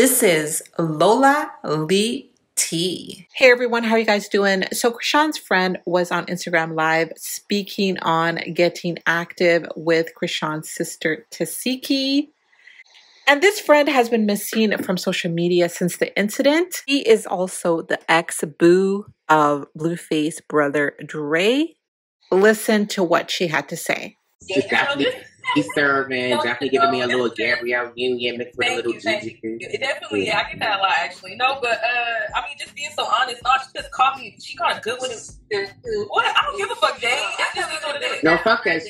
This is Lola Lee Tea. Hey everyone, how are you guys doing? So Chrisean's friend was on Instagram Live speaking on getting active with Chrisean's sister Tesehki. And this friend has been missing from social media since the incident. He is also the ex-boo of Blueface brother Dre. Listen to what she had to say. She's he's serving, definitely giving me a little Gabrielle Union mixed with a little Gigi. Definitely, yeah, I get that a lot actually. No, but uh, I mean, just being so honest, no, she just called me. She got a good one. What? I don't give a fuck, Jay. That just is what it is. No, fuck that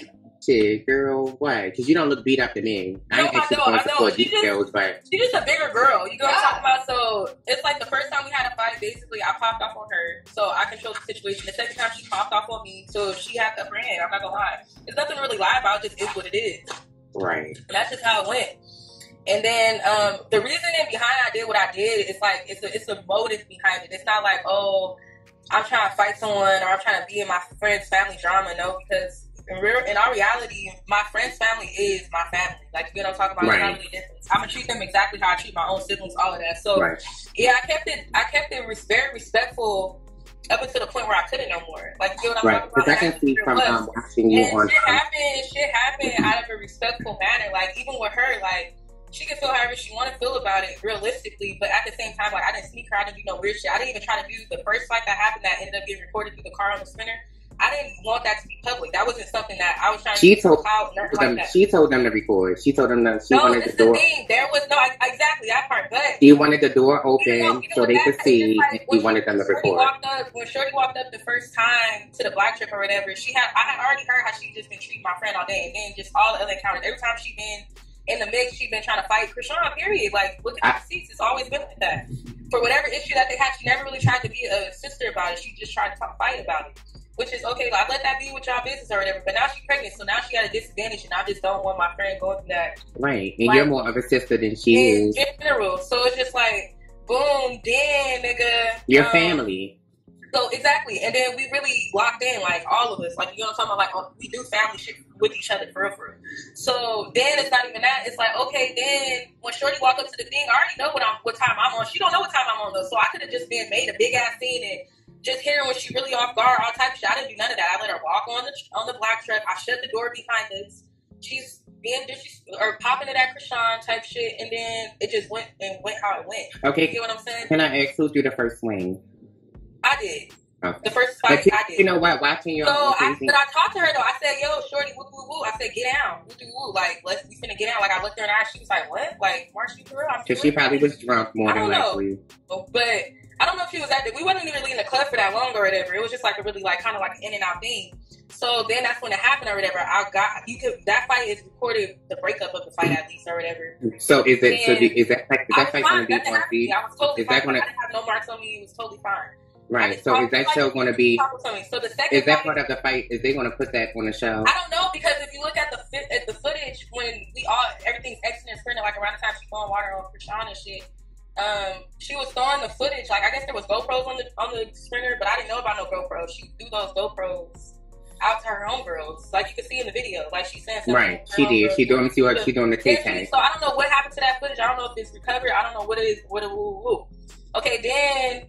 shit, girl. why? Because you don't look beat up to me. I ain't No, I actually know, going I to know. support She just- details, but She's just a bigger girl. You know what I'm talking about? So it's like the first time we had a fight, basically, I popped off on her. So I controlled the situation. The second time she popped off on me. So she had the upper hand. I'm not gonna lie. There's nothing to really lie about. It just is what it is. right. And that's just how it went. And then um, the reasoning behind I did what I did is like it's a it's a motive behind it. It's not like oh I'm trying to fight someone or I'm trying to be in my friend's family drama. No, because in real in our reality, my friend's family is my family. Like you know what I'm talking about. Right. not really different. I'm gonna treat them exactly how I treat my own siblings. All of that. So Right. yeah, I kept it. I kept it res- very respectful up until the point where I couldn't no more. Like you know what I'm Right. talking Because I can see from um, watching you And on shit happened. Shit happened out of a respectful manner. Like even with her, like she can feel however she want to feel about it, realistically. But at the same time, like I didn't sneak her. I didn't do no weird shit. I didn't even try to do the first fight that happened that ended up getting recorded through the car on the spinner. I didn't want that to be public. That wasn't something that I was trying She to told out, them. like. She told them to record. She told them that she no, wanted the the door. thing. There was no I, exactly that part, but She wanted the door open You know, you know so they could see, like and she wanted them to Shorty record. walked up when Shorty walked up the first time to the black trip or whatever. She had I had already heard how she just been treating my friend all day, and then just all the other encounters. Every time she been in the mix, she been trying to fight Chrisean. Period. Like look at the receipts. It's always been like that. For whatever issue that they had, she never really tried to be a sister about it. She just tried to talk, fight about it. Which is okay, like let that be with y'all business or whatever. But now she's pregnant, so now she got a disadvantage, and I just don't want my friend going through that Right. And Like- you're more of a sister than she in is. general. So it's just like, boom, then nigga. Your um, family. So exactly, and then we really locked in, like all of us, like you know what I'm talking about. Like we do family shit with each other for real, for real. So then it's not even that. It's like okay, then when Shorty walk up to the thing, I already know what I'm, what time I'm on. She don't know what time I'm on though, so I could have just been made a big ass scene and just hearing when she really off guard, all type of shit. I didn't do none of that. I let her walk on the on the black truck. I shut the door behind us. She's being disres or popping it at Chrisean type shit, and then it just went and went how it went. You Okay. get what I'm saying? Can I ask who threw the first swing? I did. Okay. The first fight you, I did. you know what? Watching your So I, but I talked to her though. I said, "Yo, shorty, woo woo woo." I said, "Get down, woo woo woo." Like, let's we finna get down. Like, I looked her in the eye. She was like, "What?" Like, you for real? Because she probably was drunk more than don't know. likely. But I don't know if she was at the. We wasn't even really in the club for that long or whatever. It was just like a really like kind of like an in and out thing. So then that's when it happened or whatever. I got you could that fight is recorded the breakup of the fight at least or whatever. So is it? So do, is that like, is I that fight going to be on to feed? I was totally Is that gonna- I didn't have no marks on me. It was totally fine. Right. So is that show going to be? talk with me. So the second Is that part of the fight? Is they going to put that on the show? I don't know because if you look at the at the footage when we all everything's exiting and sprinting like around the time she's throwing water on Chrisean and shit. Um, she was throwing the footage like I guess there was GoPros on the on the sprinter, but I didn't know about no GoPros. She threw those GoPros out to her homegirls, like you can see in the video. Like she something. Right. She did. She doing. She what She doing the K she- So I don't know what happened to that footage. I don't know if it's recovered. I don't know what it is. What it woo woo. Okay, then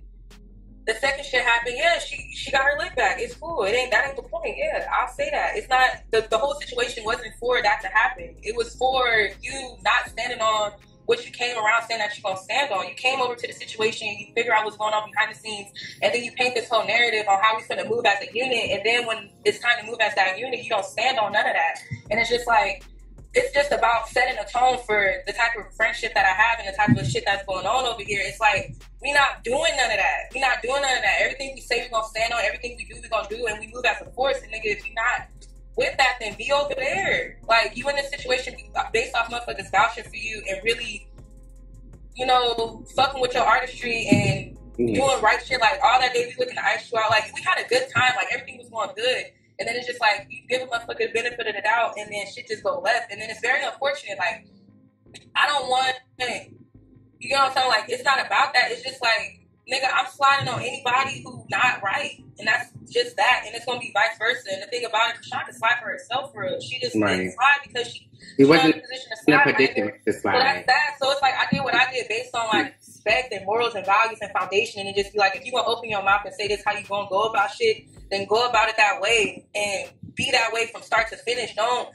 the second shit happened. Yeah, she she got her lick back. It's cool. It ain't that ain't the point. Yeah, I'll say that. It's not the the whole situation wasn't for that to happen. It was for you not standing on what you came around saying that you're gonna stand on. You came over to the situation, you figure out what's going on behind the scenes, and then you paint this whole narrative on how we're gonna move as a unit. And then when it's time to move as that unit, you don't stand on none of that. And it's just like it's just about setting a tone for the type of friendship that I have and the type of shit that's going on over here. It's like we not doing none of that. We not doing none of that. Everything we say we're gonna stand on, everything we do we're gonna do, and we move as a force. And nigga, if you're not with that, then be over there. Like you in this situation based off motherfuckers vouching for you and really, you know, fucking with your artistry and Yeah. doing right shit. Like all that day we looking to ice you out. Like we had a good time. Like everything was going good. And then it's just like you give a motherfucker the benefit of the doubt, and then shit just go left. And then it's very unfortunate. Like I don't want, you know what I'm saying? Like it's not about that. It's just like nigga, I'm sliding on anybody who not right, and that's just that. And it's gonna be vice versa. And the thing about it, can slide for herself for real. She just Right. slide because she He wasn't in a position to in a slide. predicament to so that's that. So it's like I did what I did. based on like respect and morals and values and foundation, and it just be like, if you gonna open your mouth and say this how you gonna go about shit, then go about it that way and be that way from start to finish. Don't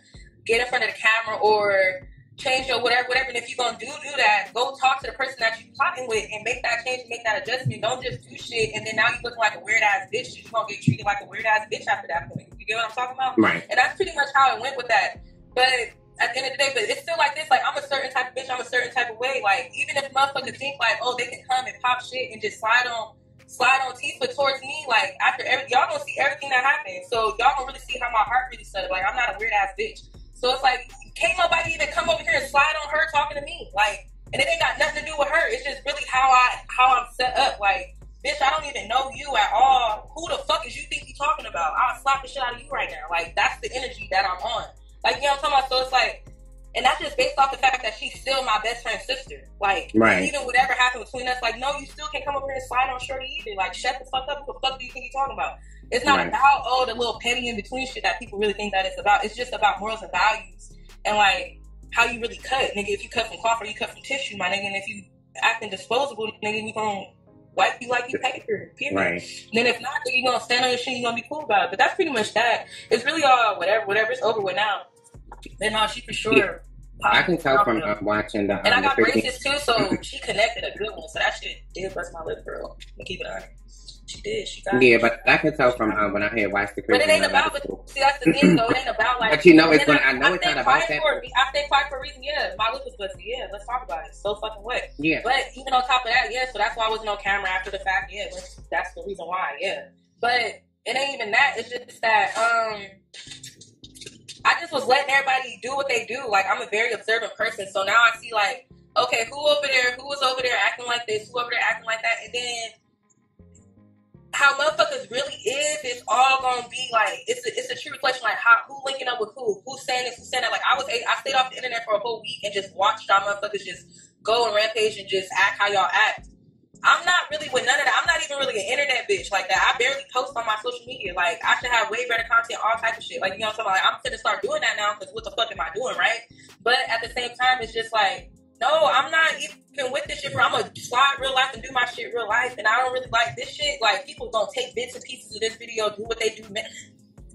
get in front of the camera or change your whatever, whatever. And if you're gonna do do that, go talk to the person that you're plotting with and make that change, make that adjustment. Don't just do shit and then now you looking like a weird ass bitch. You're gonna get treated like a weird ass bitch after that point. You get what I'm talking about? Right. And that's pretty much how it went with that. But at the end of the day, but it's still like this. Like I'm a certain type of bitch. I'm a certain type of way. Like even if motherfuckers think like, oh, they can come and pop shit and just slide on slide on teeth, but towards me, like after every y'all gonna see everything that happens. So y'all don't really see how my heart really set. Like I'm not a weird ass bitch. So it's like can't nobody even come over here and slide on her talking to me. Like and it ain't got nothing to do with her. It's just really how I how I'm set up. Like bitch, I don't even know you at all. Who the fuck is you think you talking about? I'll slap the shit out of you right now. Like that's the energy that I'm on. Like you know what I'm talking about. So it's like and that's just based off the fact that she's still my best friend's sister. Like, right. even whatever happened between us, like, no, you still can't come over here and slide on Shorty either. Like, shut the fuck up. What the fuck do you think you're talking about? It's not Right. about, oh, the little petty in between shit that people really think that it's about. It's just about morals and values and, like, how you really cut. Nigga, if you cut from cloth or you cut from tissue, my nigga, and if you acting disposable, nigga, we gonna wipe you like you paper, period. Right. And then if not, then you gonna stand on your shit. You gonna be cool about it. But that's pretty much that. It's really all whatever. Whatever. It's over with now. Then no, she for sure. Yeah. I can tell from uh, watching the. Um, And I got 15 braces too, so she connected a good one. So that shit did bust my lip, girl. Keep it on. She did. She got. Yeah, but I can tell from uh, when I had watched the. But it ain't about. But see, that's the thing, though. It ain't about like. But you know it's gonna- I know it's stay not about quiet that. For, I stay quiet for a reason. Yeah, my lip was busted. Yeah, let's talk about it. So fucking wet. Yeah. But even on top of that, yeah. So that's why I wasn't on camera after the fact. Yeah, that's- that's the reason why. Yeah. But it ain't even that. It's just that um, I just was letting everybody do what they do. Like I'm a very observant person, so now I see like, okay, who over there, who was over there acting like this, who over there acting like that, and then how motherfuckers really is, it's all gonna be like it's a, it's a true reflection. Like how who linking up with who, who's saying this, who's saying that. Like I was I stayed off the internet for a whole week and just watched y'all motherfuckers just go and rampage and just act how y'all act. I'm not really with none of that. I'm not even really an internet bitch like that. I barely post on my social media. Like I should have way better content, all type of shit. Like you know what I'm saying? Like I'm gonna start doing that now because what the fuck am I doing, right? But at the same time, it's just like, no, I'm not even with this shit. Bro. I'm gonna slide real life and do my shit real life, and I don't really like this shit. Like people gonna take bits and pieces of this video, do what they do.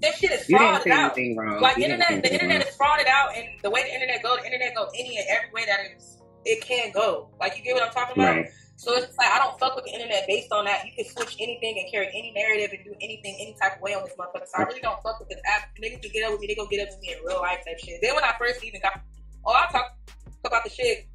This shit is frauded out. wrong. Like You internet, the internet wrong. is frauded out, and the way the internet go, the internet go any and every way that is it can go. Like you get what I'm talking about? Right. So it's like I don't fuck with the internet based on that. You can switch anything and carry any narrative and do anything any type of way on this motherfucker. So I really don't fuck with this app. Niggas can get up with me, they go get up with me in real life type shit. Then when I first even got oh I talk about the shit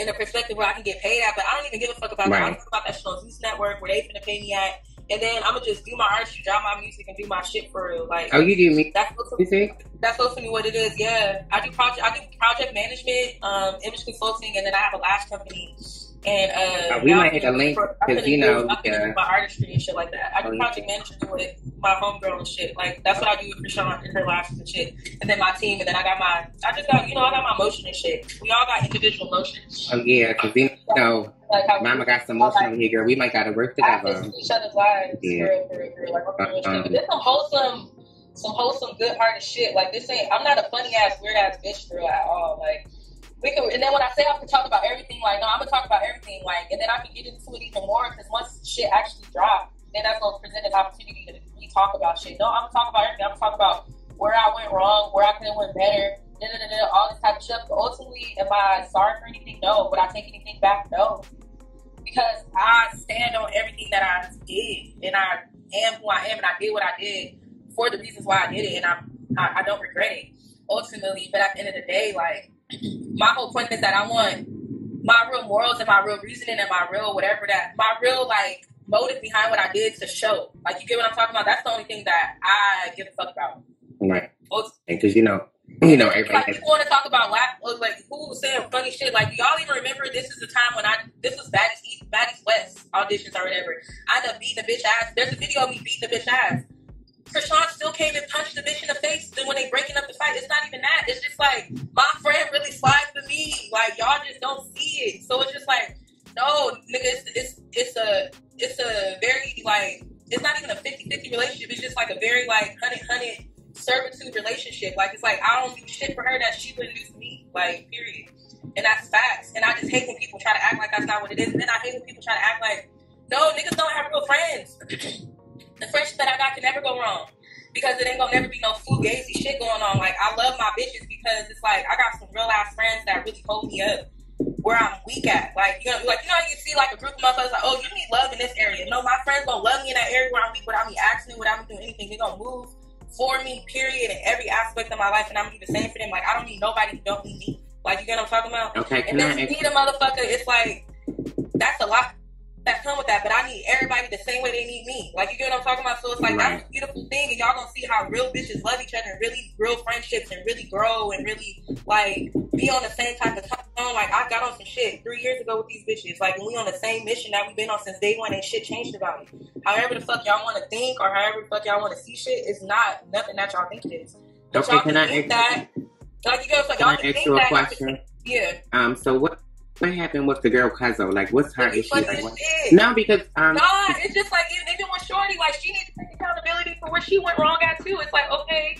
in a perspective where I can get paid at, but I don't even give a fuck about that. I Right. talk about that shit on Zeus Network where they finna pay me at. And then I'm gonna just do my artistry, drop my music, and do my shit for real. Like Oh, you do me. that's what's You see? that's ultimately what it is. Yeah, I do project. I do project management, um, image consulting, and then I have a lash company. And uh, Uh, we might hit a link, do- I'm 'cause, gonna you know, gonna yeah. my artistry and shit like that. I do Oh, yeah. project management with my homegirl and shit. Like that's what I do with Chrisean and her lashes and shit. And then my team, and then I got my. I just got you know I got my motion and shit. We all got individual motions. Oh yeah, because you know, Like Mama got some motion over here, girl. We might gotta work together. to each other's lives. Yeah. For real, for real, for real. Like, I'm real shit. Uh-uh. But There's some wholesome, some wholesome, good hearted shit. Like this ain't. I'm not a funny ass, weird ass bitch girl at all. Like we can. And then when I say I can talk about everything, like no, I'm gonna talk about everything. Like, and then I can get into it even more because once shit actually drops, then that's gonna present an opportunity to really talk about shit. No, I'm gonna talk about everything. I'm gonna talk about where I went wrong, where I could have went better. Da, da, da, all this type of stuff. But ultimately, am I sorry for anything? No. Would I take anything back? No because I stand on everything that I did, and I am who I am, and I did what I did for the reasons why I did it, and I I, I don't regret it ultimately. But at the end of the day, like my whole point is that I want my real morals and my real reasoning and my real whatever that my real like motive behind what I did to show. Like you get what I'm talking about? That's the only thing that I give a fuck about. Mm-hmm. Right. Because you know, you know, Like everybody. people want to talk about laugh, oh, like who was saying funny shit. Like y'all even remember this is the time when I this was Baddies East, Baddies West auditions or whatever. I ended up beating the bitch ass. There's a video of me beating the bitch ass. Chrisean still came and punched the bitch in the face. Then when they breaking up the fight, it's not even that. It's just like my friend really slides for me. Like y'all just don't see it. So it's just like no, nigga. It's it's it's a it's a very like it's not even a 50-50 relationship. It's just like a very like hunted hunted servitude relationship. Like it's like I don't do shit for her that she wouldn't do for me. Like period. And that's facts. And I just hate when people try to act like that's not what it is. And then I hate when people try to act like, no, niggas don't have real friends. The friendship that I got can never go wrong. Because it ain't gonna never be no fugazi shit going on. Like I love my bitches because it's like I got some real ass friends that really hold me up where I'm weak at. Like you know, like you know, you see like a group of motherfuckers like, oh, you need love in this area. No, my friends gonna love me in that area where I'm weak without me asking, without me doing anything. They gonna move for me, period, in every aspect of my life, and I'm gonna do the same for them. Like I don't need nobody who don't need me. Like you get what I'm talking about? Okay, and then you need a motherfucker. It's like that's a lot that come with that, but I need everybody the same way they need me. Like you get what I'm talking about? So it's like right. that's a beautiful thing, and y'all gonna see how real bitches love each other, and really real friendships, and really grow, and really like be on the same type of tone. Like I got on some shit three years ago with these bitches. Like we on the same mission that we've been on since day one, and shit changed about it. However the fuck y'all want to think, or however the fuck y'all want to see shit, is not nothing that y'all think it is. But okay, y'all can, can I think ask, that? Like you go, like y'all I can ask you a question? Yeah. Um. So what? What happened with the girl Cuzzo? Like, what's her issue? Like, what? No, because um, Nah, it's just like even, with Shorty, like she needs to take accountability for where she went wrong at too. It's like okay,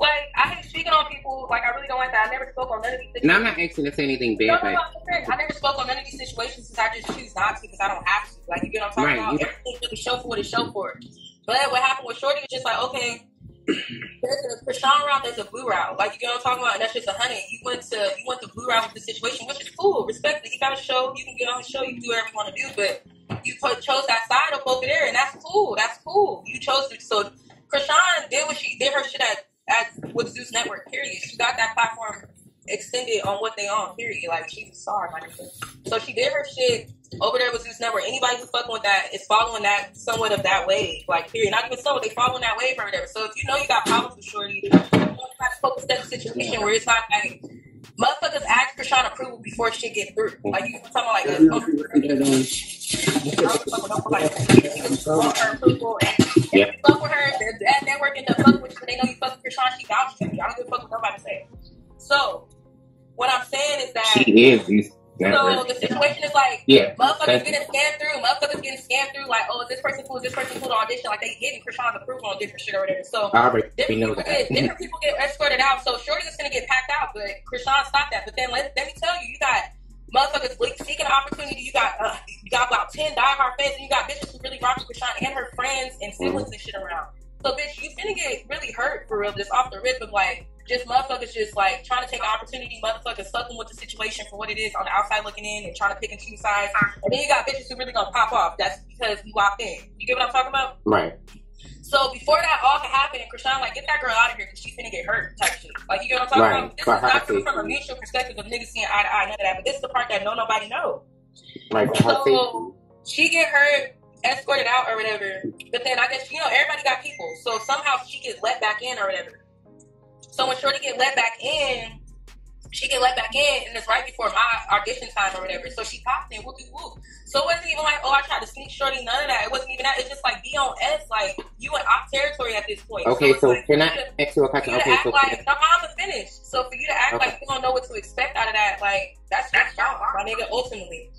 like I hate speaking on people. Like I really don't like that. I never spoke on none of these. Situations. now I'm not asking to say anything No, bad, no, but no, I never spoke on none of these situations since I just choose not to because I don't have to. Like you get what I'm talking Right, about? you- Everything show for what it show for. But what happened with Shorty is just like okay. There's a route, there's a blue route. Like you get what I'm talking about, and that's just a hundred. You went to you went the blue route with the situation, which is cool. Respect it. You got a show, you can get on the show, you do whatever you want to do, but you chose that side up over there, and that's cool. That's cool. You chose to. So Chrisean did what she did her shit at, at with Zeus Network. Period. She got that platform extended on what they on. Period. Like she's a star, my nigga. So she did her shit over there with Zeus Network. Anybody who's fucking with that is following that somewhat of that wave. Like period. Not even somewhat. They following that wave or whatever. So if you know you got problems with Shorty, you want to focus that situation where it's not like. Motherfuckers ask Chrisean approval before shit get through. Like you talking about like this. Like, niggas want her approval and Yeah. fuck with her, they're at network and the fuck with you. They know you fuck with Chrisean, she vouched for you. I don't give a fuck what nobody say. So, what I'm saying is that she is. Zeus so the situation is like Yeah. motherfuckers getting scammed through, motherfuckers getting scammed through like, oh, is this person cool, is this person cool to audition? Like they getting Chrisean's approval on different shit or whatever. So I already different know people, that. get, different people get escorted out. So Shorty is gonna get packed out, but Chrisean stopped that. But then let, let me tell you, you got motherfuckers seeking opportunity. You got uh, you got about ten diehard fans, and you got bitches who really rock with Chrisean and her friends and siblings and shit around. So bitch, you finna get really hurt for real, just off the rip of like just motherfuckers just like trying to take opportunity, motherfuckers fucking with the situation for what it is on the outside looking in and trying to pick and choose sides. And then you got bitches who really gonna pop off. That's because we locked in. You get what I'm talking about? Right. So before that all can happen, and Chrisean like get that girl out of here because she's gonna get hurt type shit. Like you get what I'm talking Right. about? This is not from a mutual perspective of niggas seeing eye to eye, none of that. But this is the part that no nobody know. For. So she get hurt, escorted out or whatever. But then I guess you know everybody got people, so somehow she gets let back in or whatever. So when Shorty get let back in, she get let back in, and it's right before my audition time or whatever. So she popped in, whoop de whoop. So it wasn't even like, oh, I tried to sneak Shorty, none of that. It wasn't even that. It's just like be on S, like you in off territory at this point. Okay. it's So like, can for I you to- ask you a for question? Okay. So like no, I'm finished. So for you to act Okay. like you don't know what to expect out of that, like that's that's y'all, my nigga. Ultimately,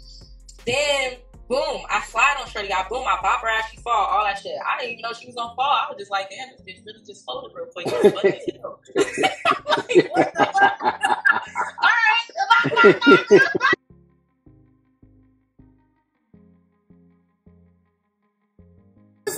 then boom, I slide on Shorty. I boom, I bop her ass. She fall, all that shit. I didn't even know she was gonna fall. I was just like, damn, this bitch really just folded real quick. As hell. what the fuck? All right,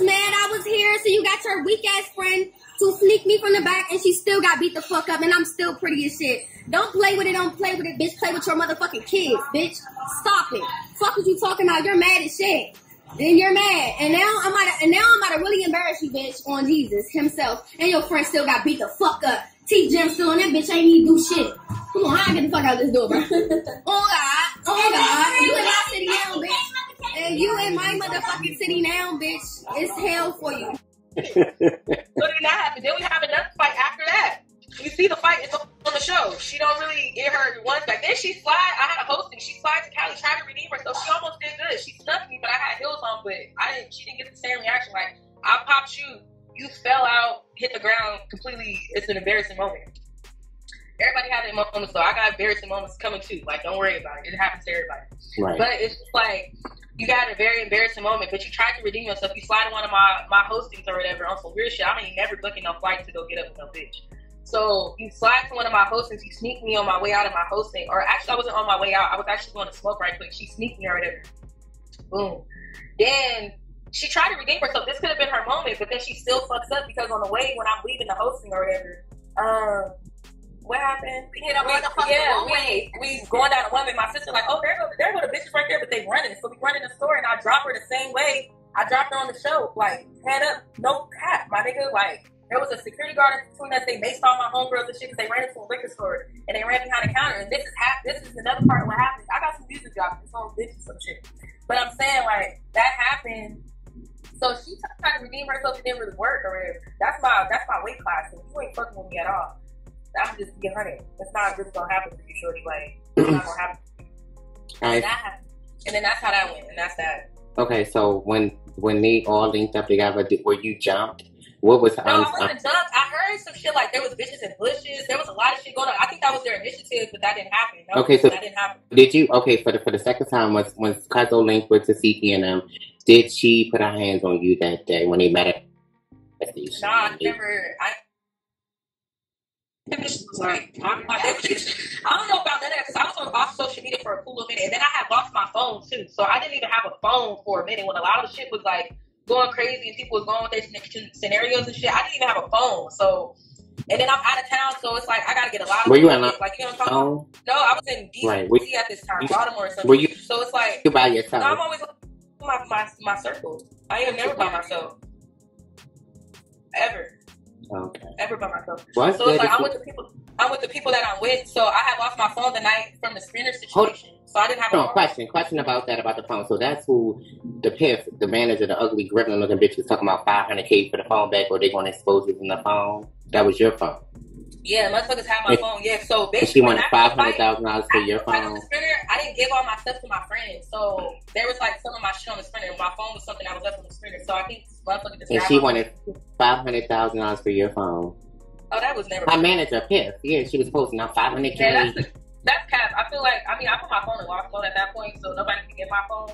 mad I was here, so you got your weak ass friend to sneak me from the back, and she still got beat the fuck up, and I'm still pretty as shit. Don't play with it, don't play with it, bitch. Play with your motherfucking kids, bitch. Stop it. Fuck what you talking about? You're mad as shit. Then you're mad, and now I'm about to, and now I'm about to really embarrass you, bitch, on Jesus himself, and your friend still got beat the fuck up. T Jim still on that bitch ain't to do shit. Come on, I get the fuck out of this door, bro? oh God, oh God, you in my city now, bitch. And you in my motherfucking city now, bitch. It's hell for you. So then that happened. Then we have another fight after that. You see the fight is on the show. She don't really get her ones back. Then she slide. I had a hosting. She slide to Cali, tried to redeem her, so she almost did good. She snuffed me, but I had heels on, but I didn't. She didn't get the same reaction. Like I popped you, you fell out, hit the ground completely. It's an embarrassing moment. Everybody had their moments, so I got embarrassing moments coming too. Like don't worry about it. It happens to everybody. right. But it's just like you got a very embarrassing moment, but you tried to redeem yourself. You slide in one of my my hostings or whatever on some weird shit. I ain't never booking no flight to go get up with no bitch. So you slide to one of my hostings, you sneak me on my way out of my hosting, or actually I wasn't on my way out. I was actually going to smoke right quick. She sneaked me or whatever. Boom. Then she tried to redeem herself. This could have been her moment, but then she still fucks up because on the way when I'm leaving the hosting or whatever, um, what happened? We hit a motherfucking yeah, runway. we, we going down the one way. My sister like, oh, there go, there go the bitches right there, but they running. So we run in the store and I drop her the same way I dropped her on the show. Like, head up, no cap, my nigga. Like, there was a security guard in between us. They maced all my homegirls and shit because they ran into a liquor store and they ran behind the counter. And this is hap- this is another part of what happened. I got some music drops, this whole bitch and some shit. But I'm saying like that happened. So she tried to redeem herself. It didn't really work or whatever. That's my that's my weight class. So you ain't fucking with me at all. I'm just get honey. It's not really gonna happen for you, shorty. Like it's not gonna happen. All right. And that. And then that's how that went. And that's that. Okay, so when when they all linked up together, did, were you jumped? What was No, um, I wasn't jumped. I heard some shit like there was bitches in bushes. There was a lot of shit going on. I think that was their initiative, but that didn't happen. No, Okay, so- that didn't happen. Did you okay for the for the second time was when Cuzzo linked with Tesehki and them? Did she put her hands on you that day when they met at at the Nah, I never. I. That bitch was like, I'm like, that I don't know about none of that because I was on off social media for a cool minute, and then I had lost my phone too, so I didn't even have a phone for a minute when a lot of shit was like going crazy and people was going with their scenarios and shit. I didn't even have a phone, so. And then I'm out of town, so it's like I gotta get a lot of. Were you in like you know what I'm talking about? No, I was in DC Right. Were- at this time, Baltimore or something. were you So it's like you by no, I'm always my my my circle. I am never by myself. Ever, Okay. ever by myself. What's So it's like I'm with the people. I'm with the people that I'm with. So I had lost my phone the night from the Hold- situation. So I didn't have a No, question, question about that, about the phone. So that's who the piff, the manager, the ugly, gripping looking bitch was talking about 500k for the phone back, or they going to expose it in the phone. That was your phone. Yeah, motherfuckers have my And- phone. Yeah. So basically, she wanted five hundred thousand dollars for your fight on phone. sprinter, I didn't give all my stuff to my friends. So there was like some of my shit on the sprinter. And my phone was something that was left on the sprinter. So I think motherfucker And she wanted five hundred thousand dollars for your phone. Oh, that was never. My manager, Piff, yeah, she was posting out five hundred k. that's that's cap. I feel like I mean I put my phone in lock mode at that point, so nobody can get my phone.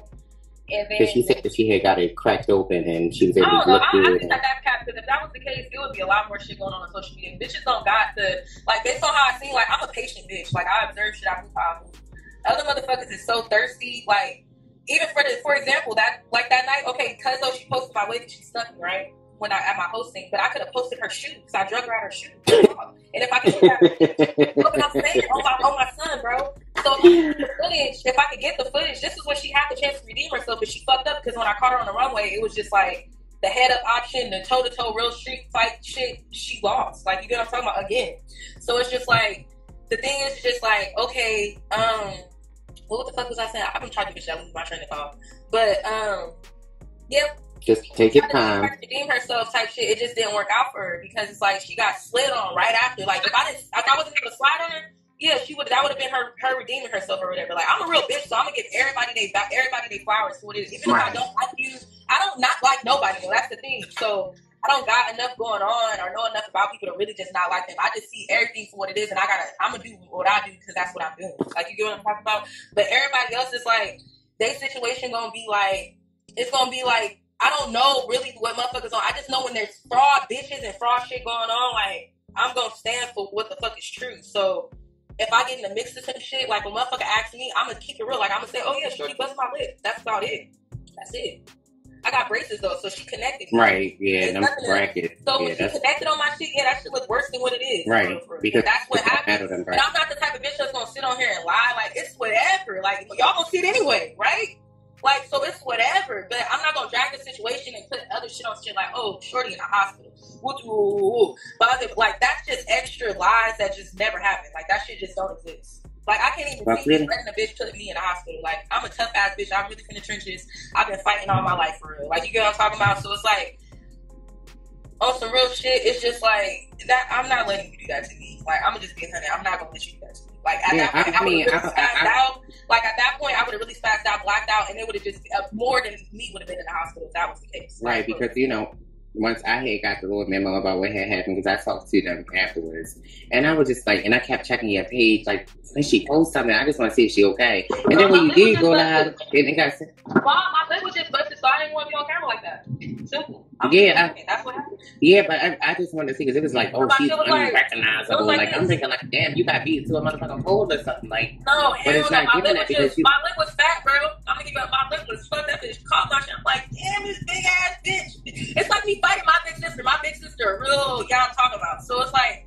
And then Because she said that she had got it cracked open and she was able don't to look I, through I it. think that that's cap because if that was the case, it would be a lot more shit going on on social media. Bitches don't got the like based on how I seem. Like I'm a patient bitch. Like I observe shit. I move how I move. Other motherfuckers is so thirsty. Like even for the for example that like that night. Okay, cuz though she posted my wig, she stuck me right when I at my hosting, but I could have posted her shoe because I drug her at her shoe. and if I could that, Look what I'm saying on my on my son, bro. So the footage, if I could get the footage, this is when she had the chance to redeem herself, but she fucked up because when I caught her on the runway, it was just like the head up option, the toe to toe real street fight shit. She lost. Like you get what I'm talking about again. So it's just like the thing is just like okay, um, what the fuck was I saying? I've been trying to. I lose my train of thought, but um, yep Just take your time. redeem herself type shit. It just didn't work out for her because it's like she got slid on right after. Like if I didn't, if I wasn't gonna slide on her, yeah, she would. That would have been her her redeeming herself or whatever. Like I'm a real bitch, so I'm gonna give everybody they everybody they flowers for what it is. Even if I don't like you, I don't not like nobody. That's the thing. So. I don't got enough going on or know enough about people to really just not like them. I just see everything for what it is, and I gotta. I'm gonna do what I do because that's what I'm doing. Like you get what I'm talking about. But everybody else is like, their situation gonna be like, it's gonna be like I don't know really what motherfuckers on. I just know when there's fraud bitches and fraud shit going on, like I'm gonna stand for what the fuck is true. So if I get in the mix of some shit, like when motherfucker asks me, I'm gonna keep it real. Like I'm gonna say, oh yeah, shorty bust my lip. That's about it. That's it. I got braces though, so she connected. Right, yeah, them nothing brackets. So Yeah, when she connected on my shit, yeah, that shit look worse than what it is. right. For real, for real. Because that's what handle happens. them And. I'm not the type of bitch that's gonna sit on here and lie. Like it's whatever. Like y'all gonna see it anyway, right? Like so it's whatever. But I'm not gonna drag the situation and put other shit on shit like, oh, shorty in the hospital. Woo, woo, woo, woo. But like that's just extra lies that just never happen. Like that shit just don't exist. Like I can't even see really- letting a bitch put me in the hospital. Like I'm a tough ass bitch. I'm really in the trenches. I've been fighting all my life for real. Like you get what I'm talking about. So it's like on some real shit. It's just like that. I'm not letting you do that to me. Like I'm gonna just be honey. I'm not gonna let you do that to me. Like at Yeah, that point, I- would mean, have really I- spazzed I- out. Like at that point, I would have really spazzed out, blacked out, and it would have just uh, more than me would have been in the hospital if that was the case. Right, Like, because you know, once I had got the little memo about what had happened, because I talked to them afterwards, and I was just like, and I kept checking your page, like when she posts something, I just want to see if she okay. And then when you did go live, it got Well, my leg was just busted, so I didn't want to be on camera like that. Simple. Yeah, saying, that's what happened. Yeah, but I, I just wanted to see because it was like, oh, she's like- unrecognizable. like like, I'm thinking, like, damn, you got beat to a motherfucking pole or something. Like, No, But hell it's no. not My giving lip was just, you- my lip was fat, bro. I'm gonna give you my lip was fucked. That bitch caught my shit. I'm like, damn, this big ass bitch. It's like me fighting my big sister. My big sister, real y'all talking about. So it's like,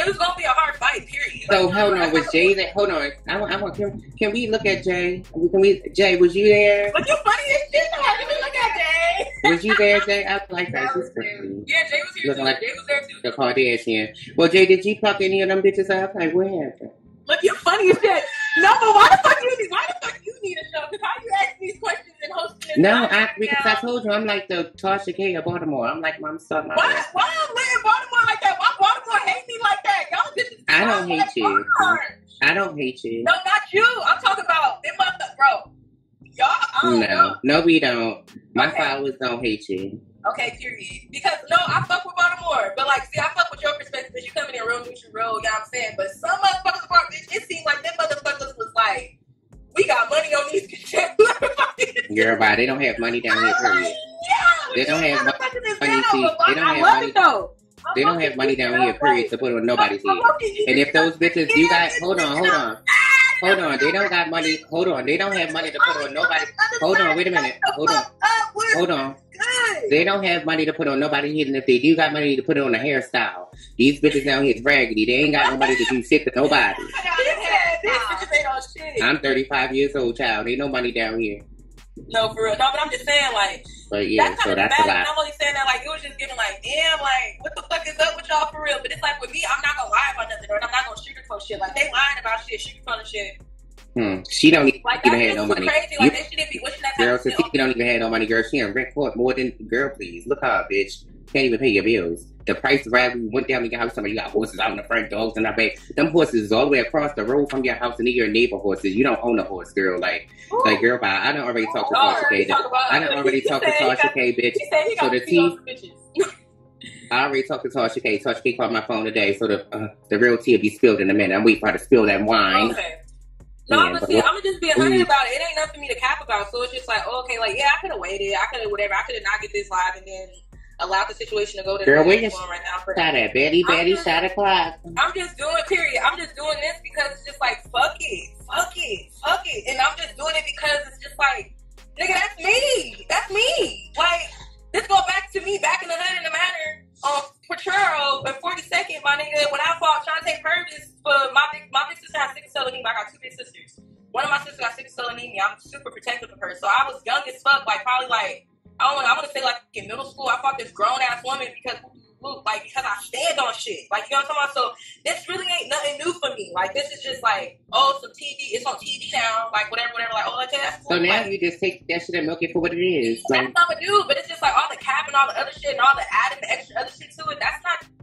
it was gonna be a hard fight. Period. so Like, hold on, was Jay there? Hold on, I want, I want, can, can we look at Jay? Can we, Jay, was you there? But you funny as shit. though. Let me look at Jay. Was you there, Jay? I like that. Was She's there. pretty. Yeah, Jay was here Looking too. like- Jay was there too. The Kardashian. Well, Jay, did you pluck any of them bitches up? Like, what happened? Look, you funny as shit. No, but why the fuck you need? Why the fuck you need a show? Because how you ask these questions hosting? No, I because I told you I'm like the Tasha K of Baltimore. I'm like my son. Why? Why I'm Baltimore like that? Why Baltimore hate me like that? Y'all bitches. I don't hate you. I don't hate you. No, not you. I'm talking about them mother, bro. Y'all, I don't know. No, no, we don't. My Okay. followers don't hate you. Okay, period. Because no, I fuck with Baltimore, but like, see, I fuck with your perspective because you coming in a real neutral, real. You know what I'm saying? But some motherfuckers, it, it seemed like them motherfuckers was like, we got money on these. Girl, bye. They don't have money down here, period. Yeah, They don't have money, see, they don't have money- though. They don't have money down here, period, to put on nobody's head. And if those bitches, you got, hold on, hold on, hold on. They don't got money. Hold on. They don't have money to put on nobody. Hold on, wait a minute. Hold on, hold on. They don't have money to put on nobody's head, and if they do got money to put on a hairstyle, these bitches down here is raggedy. They ain't got no money to do shit to nobody. These bitches ain't on shit. I'm 35 years old, child. Ain't no money down here. No, for real. No, but I'm just saying, like, But yeah, that's so that's a lot. I'm only saying that, like, it was just giving, like, damn, like, what the fuck is up with y'all for real? But it's like, with me, I'm not gonna lie about nothing, or I'm not gonna sugarcoat shit. Like, they lying about shit, sugarcoating shit. Hmm. She don't even Like, that have no money. crazy. You- Like, they shouldn't be wishing that Girl, since she don't even have no money, girl, she in rent court more than girl. Please look her, bitch. Can't even pay your bills. The price of rap, we went down to your house. Somebody, you got horses out in the front, dogs in the back. Them horses is all the way across the road from your house, and your neighbor horses. You don't own a horse, girl. Like, Ooh. like girl, bye. I don't already talk to Tasha already K. talk I already He talked to Tasha K, bitch. He said he got So the tea- I already talked to Tasha K. Tasha K called my phone today, so the uh, the real tea will be spilled in a minute. I'm waiting for her to spill that wine. Okay. No, I'm gonna see. I'm gonna just be Mm. about it. It ain't nothing for me to cap about. So it's just like, okay, like yeah, I could have waited. I could have whatever. I could have not get this live and then allowed the situation to go to Girl, the you one right now. For Shot at Betty, I'm Betty, just- shot o'clock. I'm just doing period. I'm just doing this because it's just like fuck it, fuck it, fuck it, and I'm just doing it because it's just like, nigga, that's me, that's me. Like this go back to me back in the hood in the manor on Potrero and 42nd, my nigga. When I fought Shantae Purvis for my big my big sister has sickle cell anemia. I got two big sisters. One of my sisters got sickle cell anemia. I'm super protective of her. So I was young as fuck, like probably like I don't I want to say like in middle school. I fought this grown ass woman because like because I stand on shit. Like you know what I'm talking about. So this really ain't nothing new for me. Like this is just like oh some TV. It's on TV now. Like whatever whatever. Like oh okay that's cool. So now Like, you just take that shit and milk it for what it is. Like, that's what I'm but it's just like all the cap and all the other shit and all the adding the extra other shit to it. That's not.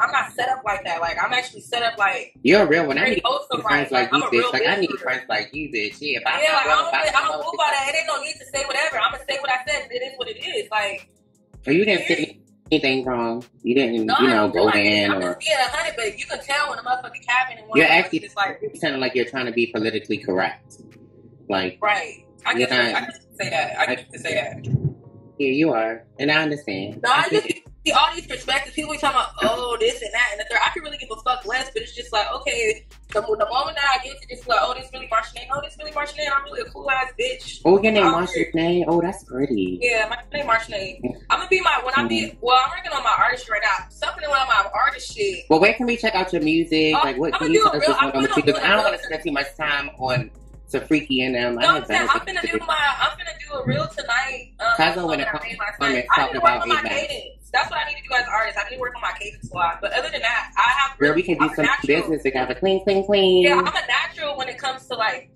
I'm not set up like that. Like I'm actually set up like you're a real one. I need friends right? like I'm you, bitch. Like I need friends like you, bitch. Yeah, if I Yeah, like, I don't, I- I don't move by that. It ain't no need to say whatever. I'm gonna say what I said. It is what it is. Like, So you didn't say anything wrong. You didn't, no, you know, go like in. I'm or just being a but you can tell when a motherfucking one You're actually- is like, sounding like you're trying to be politically correct. Like, right. I guess Yeah. I guess you can say that. I can say that. yeah, you are, and I understand. No, I just see all these perspectives. People be talking about, oh, this and that and the third. I can really give a fuck less, but it's just like, okay, the, the moment that I get to just like, oh, this really Marshall Oh, this really Marshall I'm really a cool ass bitch. Oh, your name I'm name. Oh, that's pretty. Yeah, my name Marshall I'm gonna be my when I Mm-hmm. be well, I'm working on my artistry right now. Something about my artist shit. Well, where can we check out your music? Oh, like, what I'ma can you tell us real- I'm on with you? gonna do Because I don't want to spend too much time on Safriki and them. No, I'm saying I'm to do my I'm gonna do a real tonight. Um, Tazo something in the I made last comments night. I talking need to work about my Apex. That's what I need to do as an artist. I need to work on my cadence a lot. But other than that, I have Girl, we can do I'm some natural. business together. Clean, clean, clean. Yeah, I'm a natural when it comes to like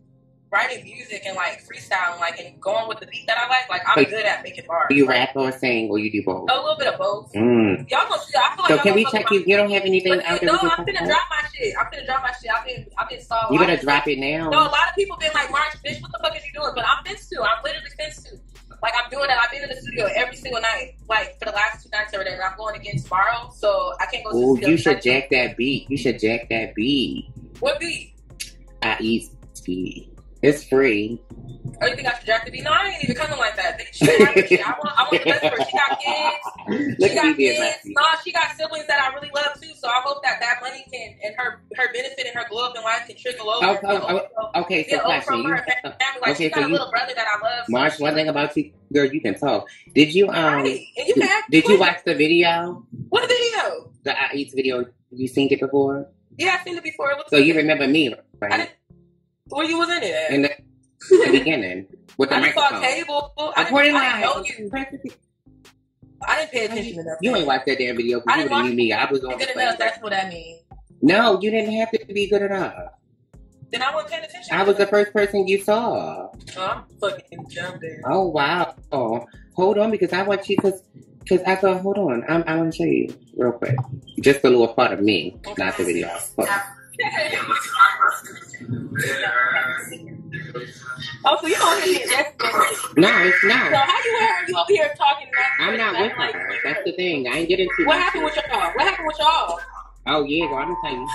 writing music and like freestyling, like and going with the beat that I like. Like I'm Like, good at making bars. Do you rap or sing, or you do both? A little bit of both. Mm. Y'all gonna see? I feel like So can we check you? You don't have anything out there? we I'm finna check drop my shit. I'm finna drop my shit. I've been, I've been saw. You better drop it now. No, a lot of people been like, March, bitch, what the fuck is you doing? But I'm fenced to. I'm literally fenced to. Like I'm doing that. I've been in the studio every single night, like for the last two nights over there. And I'm going again tomorrow, so I can't go. Oh, you should jack that beat. You should jack that beat. What beat? I eat speed. It's free. Oh, you think I should draft the B? No, I ain't even coming like that. She. I want, I want the best for her. She got kids. Look she got kids. No, she got siblings that I really love too. So I hope that that money can and her her benefit and her glow up in life can trickle over. Oh, oh, oh, Okay, so question. from You, her family. Like okay, she got so a you, little brother that I love. so Marsh, one thing about you, girl, you can talk. Did you um? right. And you can act. Did you watch the video? what video? The I Eats video? You seen it before? Yeah, I've seen it before. It So you remember me, right? Didn't. Where you was in it? In the, the beginning with the I just saw a microphone. table. I didn't, I didn't know you. I didn't pay attention enough. you ain't watched that damn video I because you didn't would watch knew me. I was on good the enough. That's what I mean. No, you didn't have to be good enough. Then I wasn't paying attention. I was the first person you saw. Oh, I'm fucking jumping. Oh wow! Oh, hold on, because I want you because because I thought, hold on, I'm, I want to show you real quick, just a little part of me, not the video. Oh, so you don't hear me? That's, that's, No, it's not. so how you heard you over here talking? I'm not with like, her. That's the thing. I ain't getting too What happened with y'all? What happened with y'all? Oh yeah, girl, I'm telling you.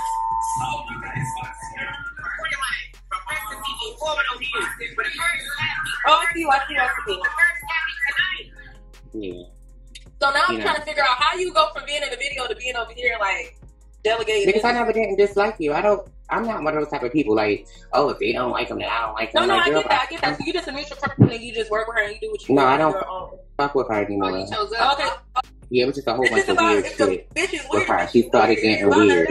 Oh, I see you. I see you. I see you. Yeah. So now I'm You know. trying to figure out how you go from being in the video to being over here, like delegating. Because I never didn't dislike you. I don't. I'm not one of those type of people. Like, oh, if they don't like them, then I don't like them. no, like, I get that. I get that. So you just a mutual person and you just work with her and you do what you No, do I don't- fuck with her anymore. Oh, chose up. Okay. Yeah, it was just a whole It's bunch of about weird shit. bitch with her. She started weird. getting weird.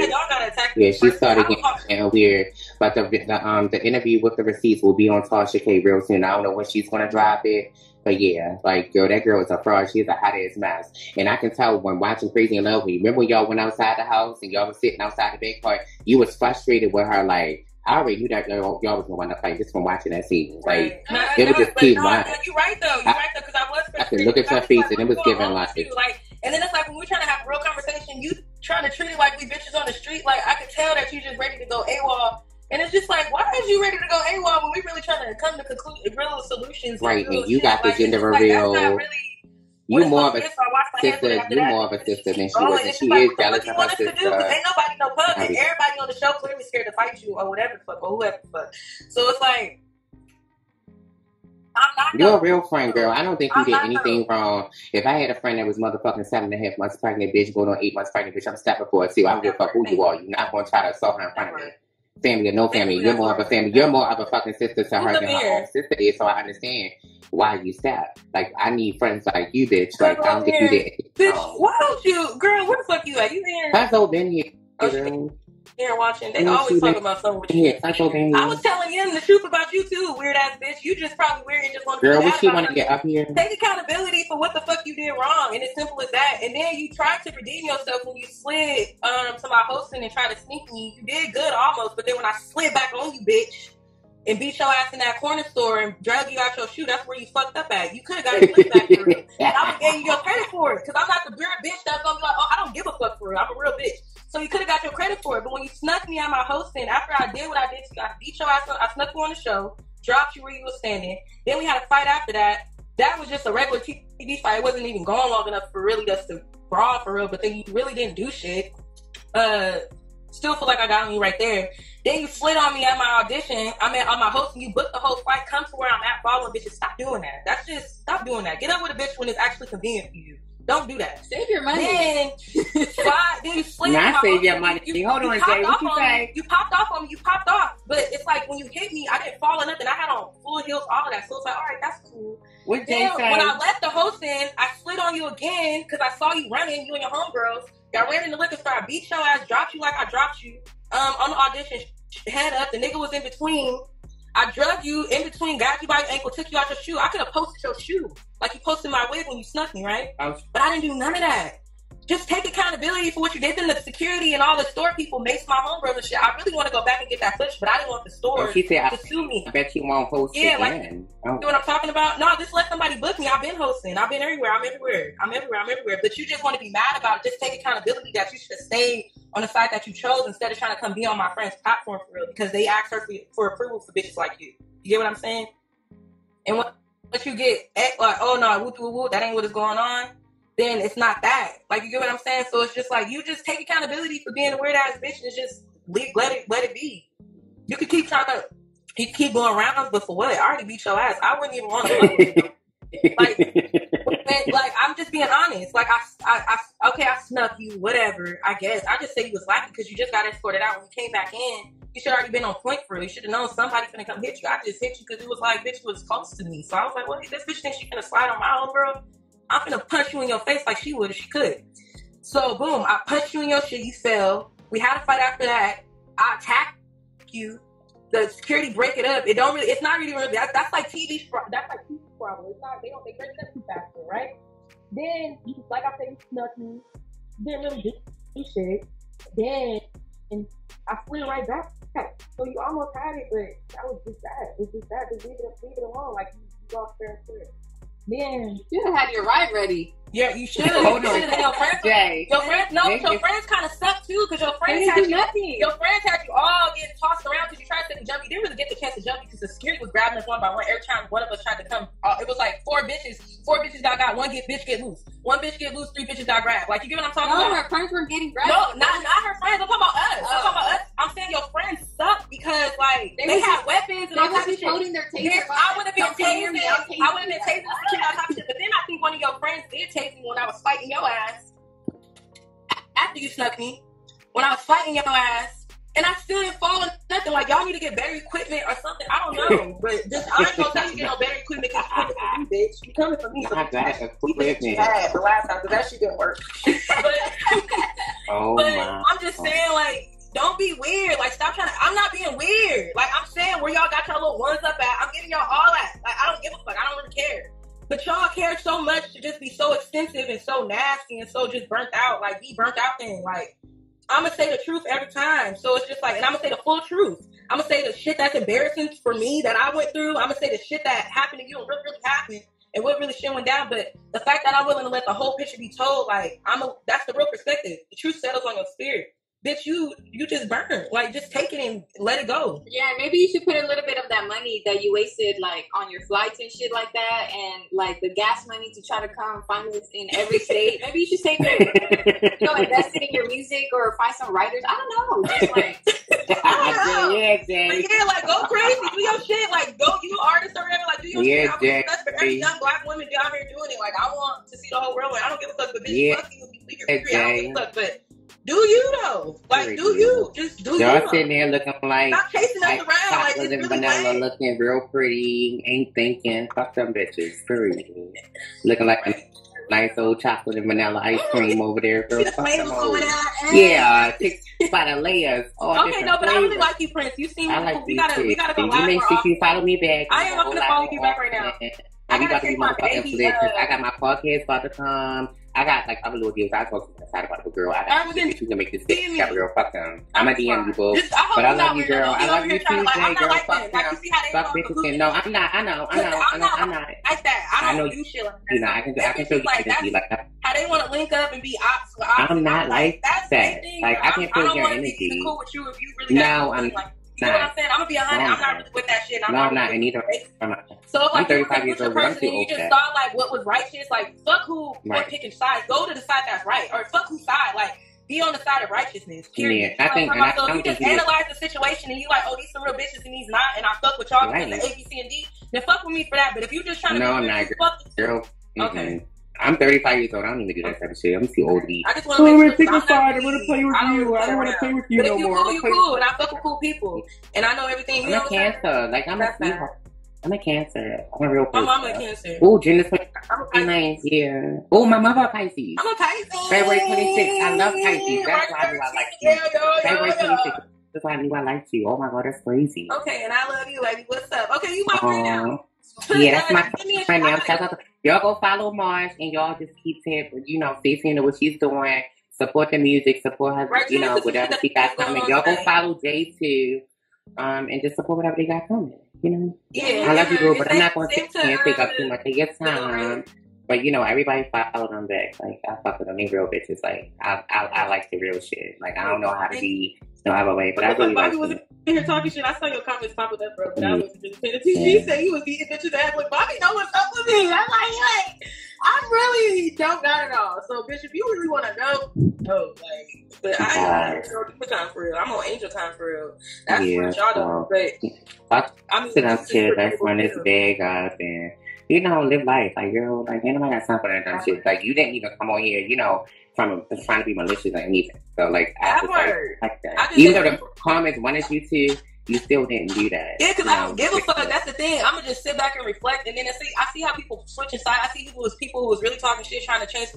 Yeah, she started getting weird. But the the um the interview with the receipts will be on Tasha K real soon. I don't know when she's gonna drop it. But yeah, like girl, that girl is a fraud. She's a hot ass mess. And I can tell when watching Crazy in Love, when remember when y'all went outside the house and y'all was sitting outside the big part, you was frustrated with her like I already knew that y'all, y'all was gonna want to fight just from watching that scene. Like No, it was no, just but too no, much. no, You're right though. You're right though, because I was. I could look at your face and it was giving on like- like, and then it's like when we're trying to have a real conversation, you trying to treat it like we bitches on the street. Like I could tell that you just ready to go AWOL. And it's just like, why is you ready to go AWOL when we really trying to come to conclude real solutions? Right, and you shit? got the Like, gender like, reveal. really You more of a to be. So I washed my hands with sister. You more of a sister than she Oh, was, and she like, is jealous of her to do? ain't nobody no pug, and everybody on the show clearly scared to fight you or whatever fuck or whoever fuck. So it's like, I'm not. You're a real friend, girl. I don't think you I'm did anything wrong. If I had a friend that was motherfucking seven and a half months pregnant, bitch, going on eight months pregnant, bitch, I'm stepping for it too. I don't give a fuck who you are. You're not going to try to assault her in front of me. Family or no family, you're more of a family. You're more of a fucking sister to her than her own sister is. So I understand why you step. Like I need friends like you, bitch. Like I don't think you did. Bitch, why don't you, girl? Where the fuck you at? You here? Psycho been here. Oh, Here watching? They always talk about something with Yeah, you. I was telling him the truth about you too, weird ass bitch. You just probably weird and just want to Girl, what about want to get up here? Take accountability for what the fuck you did wrong, and it's simple as that. And then you tried to redeem yourself when you slid um, to my hosting and tried to sneak me. You did good almost, but then when I slid back on you, bitch, and beat your ass in that corner store and drag you out your shoe, that's where you fucked up at. You could have got your lick back for real. And I would give you your credit for it, because I'm not the weird bitch that's gonna be like, oh, I don't give a fuck for it. I'm a real bitch. So you could have got your credit for it. But when you snuck me on my hosting, after I did what I did to you, I beat your ass up, I snuck you on the show, dropped you where you were standing. Then we had a fight after that. That was just a regular TV fight. It wasn't even going long enough for really us to brawl for real, but then you really didn't do shit. Uh, still feel like I got on you right there. Then you slid on me at my audition. I mean, on my hosting, you booked the whole fight. Come to where I'm at, following bitches. Stop doing that. That's just stop doing that. Get up with a bitch when it's actually convenient for you. Don't do that. Save your money. Then, slide, then you slid. Not on my save hosting. your money. You, Hold on, popped Jay. What you say? Me. You popped off on me. You popped off. But it's like when you hit me, I didn't fall or nothing. I had on full heels, all of that. So it's like, all right, that's cool. What Jay say? when I left the hosting, I slid on you again because I saw you running, you and your homegirls. Y'all ran in the liquor store. I beat your ass, dropped you like I dropped you. Um, on the audition, sh- head up. The nigga was in between. I drug you in between, got you by your ankle, took you out your shoe. I could have posted your shoe like you posted my wig when you snuck me, right? Was- But I didn't do none of that. Just take accountability for what you did. Then the security and all the store people maced my homegirls and shit. I really want to go back and get that footage, but I didn't want the store she said, to sue me. I bet you won't host Yeah, it like- again. Oh. You know what I'm talking about? No, just let somebody book me. I've been hosting. I've been everywhere. I'm everywhere. I'm everywhere. I'm everywhere. But you just want to be mad about it. Just take accountability that you should have stayed on the site that you chose instead of trying to come be on my friend's platform for real because they asked her for, for approval for bitches like you. You get what I'm saying? And when, once you get eh, like, oh no, whoop whoop whoop, that ain't what is going on. Then it's not that. Like you get what I'm saying? So it's just like you just take accountability for being a weird ass bitch and just leave, let it let it be. You could keep trying to He keep going rounds, but for what? I already beat your ass. I wouldn't even want to fuck with him. Like, like I'm just being honest. Like I, I, I, okay, I snuck you, whatever. I guess I just say you was lacking because you just got escorted out. When you came back in, you should already been on point for it. You should have known somebody's gonna come hit you. I just hit you because it was like bitch was close to me. So I was like, what? This bitch thinks she gonna slide on my own girl? I'm gonna punch you in your face like she would if she could. So boom, I punched you in your shit. You fell. We had a fight after that. I attacked you. The security break it up. It don't really. It's not really. really that, that's like TV. That's like TV problem. It's not. They don't. They break it up too fast, right? Then, like I said, you snuck me. Didn't really do shit. Then, and I slid right back. So you almost had it, but that was just that. It was just that. Just leave it, leave it alone. Like you, you lost fair and square. Then, You should have had your ride ready. yeah, you should. Hold You on. should have your friends. Jay. Your friends, no, They- your friends kind of suck too, because your friends had you. nothing. Your friends had you all getting tossed around because you tried to take a jump. You didn't really get the chance to jump because the security was grabbing us one by one. Every time one of us tried to come, uh, it was like four bitches. Four bitches got got. One get bitch get loose. One bitch get loose. Three bitches got grabbed. Like you get what I'm talking No, about? her friends were getting grabbed. No, not not her friends. I'm talking about us. I'm talking about us. I'm saying your friends suck because like They they, had weapons and They all was type of just shit. holding their taser. Yes, I would have been Don't tase tasing. me, I'll tase I would have been tasing out of shit. But then I think one of your friends did tase me when I was fighting your ass. After you snuck me, when I was fighting your ass, and I still didn't fall in nothing. Like y'all need to get better equipment or something. I don't know, but just I ain't gonna tell you to get no better equipment because you're coming for me, bitch. You coming for me? So Not that you you equipment. had the last time, but that shit didn't work. but Oh but my. I'm just saying, like, don't be weird. Like, stop trying to. I'm not being weird. Like, I'm saying where y'all got your little ones up at. I'm giving y'all all that. Like, I don't give a fuck. I don't really care. But y'all care so much to just be so extensive and so nasty and so just burnt out. Like, be burnt out thing. Like, I'm gonna say the truth every time. So it's just like, and I'm gonna say the full truth. I'm gonna say the shit that's embarrassing for me that I went through. I'm gonna say the shit that happened to you and really, really happened and what really shit went down. But the fact that I'm willing to let the whole picture be told, like, I'm a, that's the real perspective. The truth settles on your spirit. Bitch, you you just burn. Like, just take it and let it go. Yeah, maybe you should put a little bit of that money that you wasted, like on your flights and shit like that, and like the gas money to try to come find us in every state. Maybe you should take it, you know, invest it in your music or find some writers. I don't know. Just like yeah, But Jay. yeah, like go crazy, do your shit. Like go, you artists artist or whatever. Like do your Yeah, shit. I want Jack. that's for every young black woman out here doing it. Like I want to see the whole world. Like, I don't give a fuck, but bitch, Yeah. fuck you. Leave your Yeah, free. I don't give a fuck, but do you though? Like do you? Just do Y'all you. sitting there looking like Stop chasing us like around. Like chocolate it's and really vanilla, lame. looking real pretty. Ain't thinking. Fuck them bitches. Period. Looking like a nice old chocolate and vanilla ice cream over there. Girl, the flavors over there. Yeah, six by the layers. All Okay, no, but I really like you, Prince. You seem I like we you gotta too. we gotta go you make sure you follow me back. I am gonna follow you back right now. I we gotta got to be take my motherfucking baby, flick. 'cause uh, I got my podcast about to come. I got like other little deals. I talk to the side about the girl. I got then you can make this bitch girl. Fuck them. I'm a DM you, boo. Just, I But I love you, girl. I love you to like. I'm girl. like Fuck. Like them. they Fuck bitches no, I'm not. I know. I know. I'm not I'm not. like that. I I don't know do shit like that. You know, I can. I can show you like how they want to link up and be ops. I'm not like that. Like. I can I'm- feel your energy. cool with you if you really No, I'm like, you know what I'm saying? I'm gonna be a hundred. I'm I'm not really with that shit. I'm no, not not. really. I'm not. So if I'm like were 35 years old, I'm person too and you just that. thought like what was righteous, like fuck who Right. what picking sides. Go to the side that's right, or fuck whose side. Like be on the side of righteousness. Period. Yeah, I think- what and I'm I talking about? so don't if you just analyze the situation and you like, oh, these some real bitches and these not, and I fuck with y'all because Right. the A, B, C, and D, then fuck with me for that. But if you just trying to No, I'm not, fuck. Girl. Okay. I'm 35 years old. I don't even do that type of shit. I'm too old to be. I just want to make sure 'cause I'm not I really- want to play with I you. I don't want to play with you But no if you more. cool, I'm you play- cool, and I fuck with cool people, and I know everything. I'm You know a what cancer. Like I'm a That's bad. sweetheart. I'm a cancer. I'm a real My person. mama a cancer. Oh, Genesis I'm a Pisces. Yeah. Oh, my mother a Pisces. I'm a Pisces. February 26th. I love Pisces. That's why I knew I liked you. Yeah, yo, yo, February yo. 26th. That's why I knew I liked you. Oh my god, that's crazy. Okay, and I love you, baby. What's up? Okay, you my friend now. Yeah, that's my friend now. Shout out to y'all go follow Marsh and y'all just keep tip, you know, stay tuned to what she's doing. Support the music, support her, Right, you know, whatever she got coming. Y'all go follow Jay too. Um, and just support whatever they got coming. You know? Yeah, I love you, girl, but I'm not going to same can't take up too much of your Lil time. But you know, everybody followed them back. Like I fuck with them, they real bitches. Like I, I, I like the real shit. Like I don't know how to be no other way, but I really like. Bobby was it. in here talking shit. I saw your comments popping up, bro, but I Mm. wasn't really paying attention. Yeah. said you was beating bitches ass. Like Bobby know what's up with me. I'm like, like, I really don't got it all. So, bitch, if you really want to know, no, like, but I ain't on time for real. I'm on Angel time for real. That's Yeah, what y'all so- But I I mean, sit up this is chill, pretty best friend is cool. big up and you know, live life. Like girl, like ain't nobody got time for that dumb shit. Like you didn't even come on here, you know, from trying to be malicious or anything. So like I That just like, like I that. just Even though the comments wanted you to, you still didn't do that. Yeah, because you I don't give a fuck. That's the thing. I'm gonna just sit back and reflect, and then I see I see how people switching sides. I see people was people who was really talking shit, trying to change.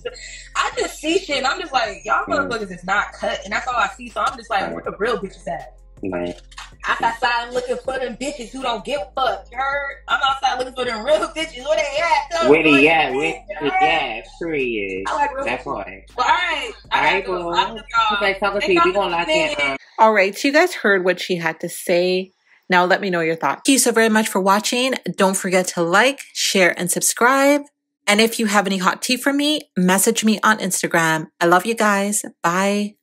I just see shit, and I'm just like, y'all Mm. motherfuckers is not cut, and that's all I see. So I'm just like, where the real bitches at? Like, I'm outside looking for them bitches who don't give a fuck. You heard? I'm outside looking for them real bitches. Where they at? though? where at? Where they at? the yeah, sure he is. I like real That bitches. part. Well, all right, All I right, gotta boo. I y'all. Okay, talking to They you. We talking gonna lock in. All right, so you guys heard what she had to say. Now let me know your thoughts. Thank you so very much for watching. Don't forget to like, share, and subscribe. And if you have any hot tea for me, message me on Instagram. I love you guys. Bye.